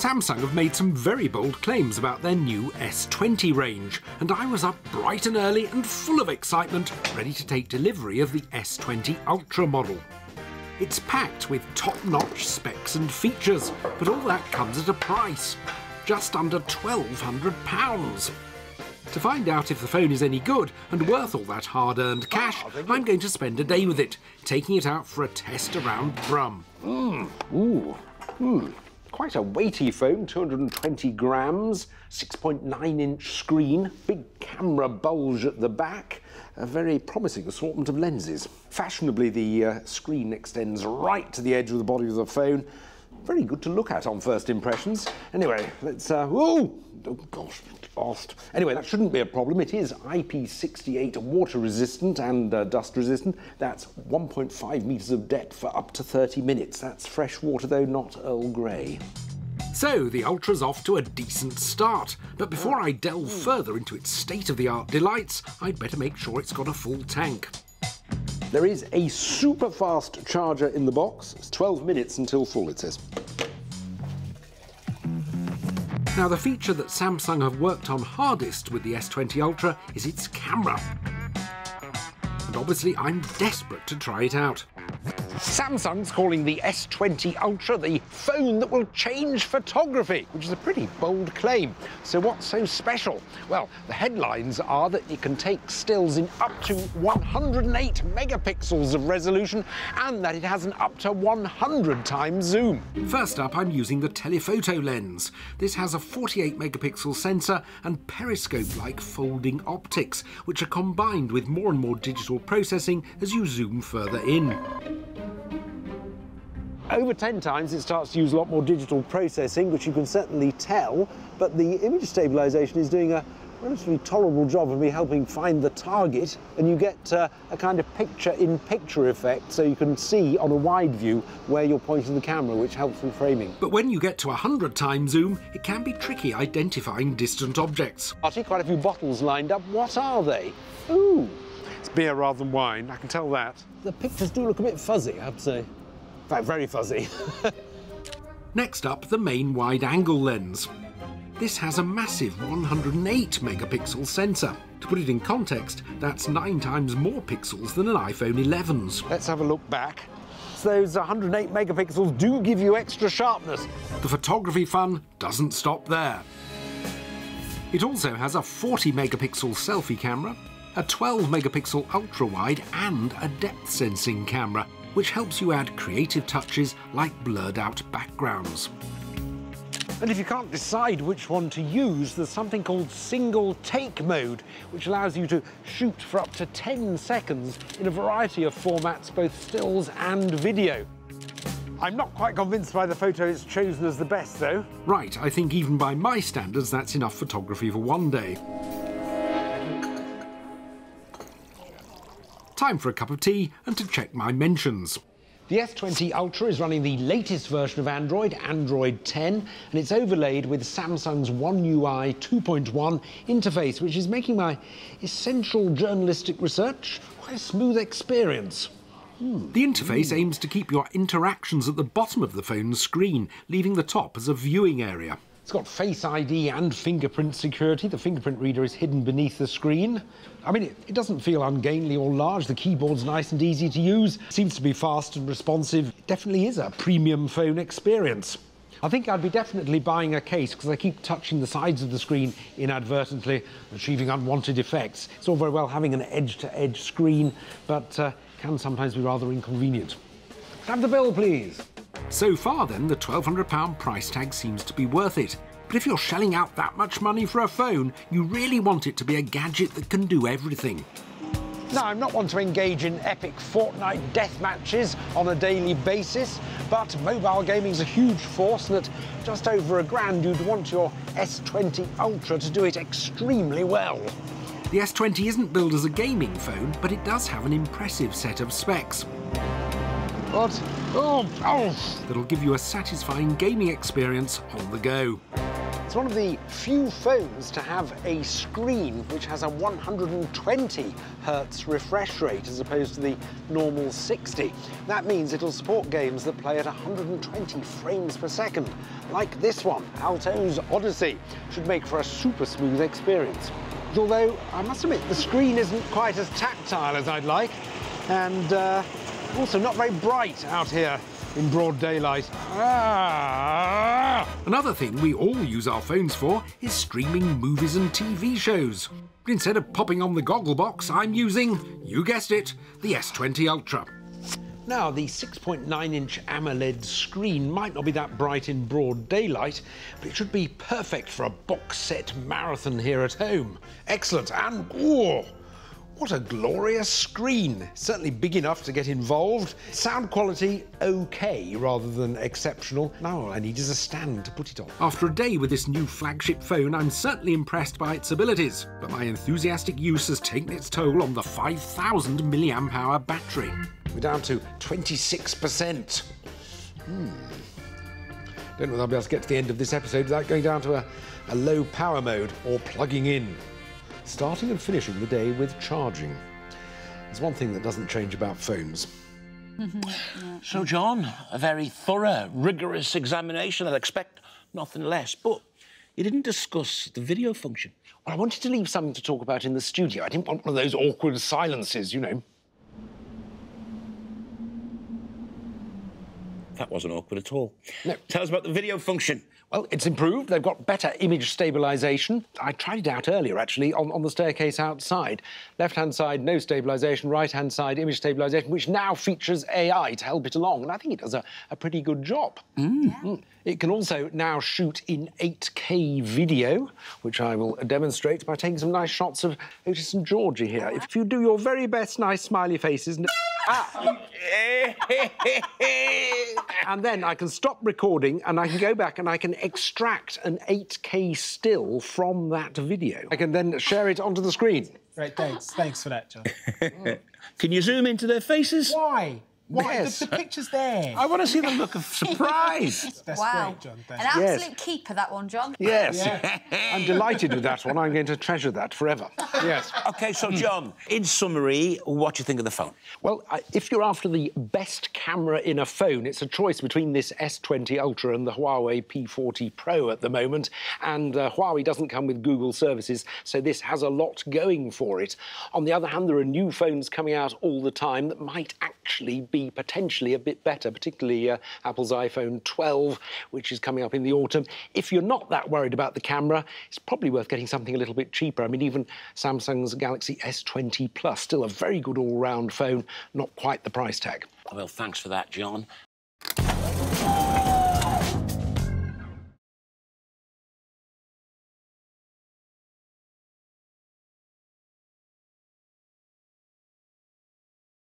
Samsung have made some very bold claims about their new S20 range, and I was up bright and early and full of excitement, ready to take delivery of the S20 Ultra model. It's packed with top-notch specs and features, but all that comes at a price. Just under £1,200. To find out if the phone is any good and worth all that hard-earned cash, I'm going to spend a day with it, taking it out for a test around Brum. Mmm, ooh, hmm. Quite a weighty phone, 220 grams, 6.9 inch screen, big camera bulge at the back, a very promising assortment of lenses. Fashionably, the uh, screen extends right to the edge of the body of the phone. Very good to look at on first impressions. Anyway, let's, uh, whoa! Oh gosh, lost. Anyway, that shouldn't be a problem. It is IP68 water resistant and uh, dust resistant. That's 1.5 metres of depth for up to 30 minutes. That's fresh water, though, not Earl Grey. So, the Ultra's off to a decent start. But before I delve further into its state-of-the-art delights, I'd better make sure it's got a full tank. There is a super fast charger in the box. It's 12 minutes until full, it says. Now, the feature that Samsung have worked on hardest with the S20 Ultra is its camera. And obviously, I'm desperate to try it out. Samsung's calling the S20 Ultra the phone that will change photography, which is a pretty bold claim. So what's so special? Well, the headlines are that it can take stills in up to 108 megapixels of resolution and that it has an up to 100 times zoom. First up, I'm using the telephoto lens. This has a 48 megapixel sensor and periscope-like folding optics, which are combined with more and more digital processing as you zoom further in. Over 10 times it starts to use a lot more digital processing, which you can certainly tell, but the image stabilization is doing a relatively tolerable job of me helping find the target, and you get uh, a kind of picture-in-picture -picture effect, so you can see on a wide view where you're pointing the camera, which helps with framing. But when you get to 100 times zoom, it can be tricky identifying distant objects. I see quite a few bottles lined up. What are they? Ooh, it's beer rather than wine, I can tell that. The pictures do look a bit fuzzy, I have to say fact, very fuzzy. Next up, the main wide-angle lens. This has a massive 108 megapixel sensor. To put it in context, that's nine times more pixels than an iPhone 11's. Let's have a look back. So those 108 megapixels do give you extra sharpness. The photography fun doesn't stop there. It also has a 40 megapixel selfie camera, a 12 megapixel ultra wide and a depth sensing camera which helps you add creative touches like blurred out backgrounds. And if you can't decide which one to use, there's something called single take mode, which allows you to shoot for up to 10 seconds in a variety of formats, both stills and video. I'm not quite convinced by the photo it's chosen as the best, though. Right, I think even by my standards, that's enough photography for one day. Time for a cup of tea and to check my mentions. The S20 Ultra is running the latest version of Android, Android 10, and it's overlaid with Samsung's One UI 2.1 interface, which is making my essential journalistic research quite a smooth experience. The interface aims to keep your interactions at the bottom of the phone's screen, leaving the top as a viewing area. It's got Face ID and fingerprint security. The fingerprint reader is hidden beneath the screen. I mean, it, it, doesn't feel ungainly or large. The keyboard's nice and easy to use. It Seems to be fast and responsive. It definitely is a premium phone experience. I think I'd be definitely buying a case because I keep touching the sides of the screen inadvertently, achieving unwanted effects. It's all very well having an edge-to-edge -edge screen, but uh, can sometimes be rather inconvenient. Have the bill, please. So far then, the £1,200 price tag seems to be worth it. But if you're shelling out that much money for a phone, you really want it to be a gadget that can do everything. Now, I'm not one to engage in epic Fortnite death matches on a daily basis, but mobile gaming's a huge force, and at just over a grand, you'd want your S20 Ultra to do it extremely well. The S20 isn't billed as a gaming phone, but it does have an impressive set of specs. What? Oh, oh! That'll give you a satisfying gaming experience on the go. It's one of the few phones to have a screen which has a 120 hertz refresh rate as opposed to the normal 60. That means it'll support games that play at 120 frames per second, like this one, Alto's Odyssey. Should make for a super smooth experience. Although, I must admit, the screen isn't quite as tactile as I'd like, and uh, also not very bright out here in broad daylight. Ah! Another thing we all use our phones for is streaming movies and TV shows. Instead of popping on the goggle box, I'm using, you guessed it, the S20 Ultra. Now, the 6.9-inch AMOLED screen might not be that bright in broad daylight, but it should be perfect for a box set marathon here at home. Excellent, and oh, what a glorious screen. Certainly big enough to get involved. Sound quality, okay, rather than exceptional. Now all I need is a stand to put it on. After a day with this new flagship phone, I'm certainly impressed by its abilities, but my enthusiastic use has taken its toll on the 5000 milliamp hour battery. We're down to 26%. Hmm. Don't know whether I'll be able to get to the end of this episode without going down to a, a low power mode or plugging in. Starting and finishing the day with charging. There's one thing that doesn't change about phones. So, Jon, a very thorough, rigorous examination. I'd expect nothing less. But you didn't discuss the video function. Well, I wanted to leave something to talk about in the studio. I didn't want one of those awkward silences, you know. That wasn't awkward at all. No. Tell us about the video function. Well, it's improved. They've got better image stabilization. I tried it out earlier, actually, on, on the staircase outside. Left hand side, no stabilization. Right hand side, image stabilization, which now features AI to help it along. And I think it does a, a pretty good job. Mm. It can also now shoot in 8K video, which I will demonstrate by taking some nice shots of Ortis and Georgie here. If you do your very best nice smiley faces. And... Ah. and then I can stop recording and I can go back and I can extract an 8K still from that video. I can then share it onto the screen. Right, thanks. Thanks for that, Jon. Can you zoom into their faces? Why? Why? Yes. The, the picture's there. I want to see the look of surprise. That's wow. great, Jon. An Thanks. Yes. absolute keeper, that one, Jon. Yes. I'm delighted with that one. I'm going to treasure that forever. Yes. OK, so, Jon, in summary, what do you think of the phone? Well, I, if you're after the best camera in a phone, it's a choice between this S20 Ultra and the Huawei P40 Pro at the moment. And uh, Huawei doesn't come with Google services, so this has a lot going for it. On the other hand, there are new phones coming out all the time that might actually be potentially a bit better, particularly uh, Apple's iPhone 12, which is coming up in the autumn. If you're not that worried about the camera, it's probably worth getting something a little bit cheaper. I mean, even Samsung's Galaxy S20 Plus, still a very good all round phone, not quite the price tag. Well, thanks for that, Jon.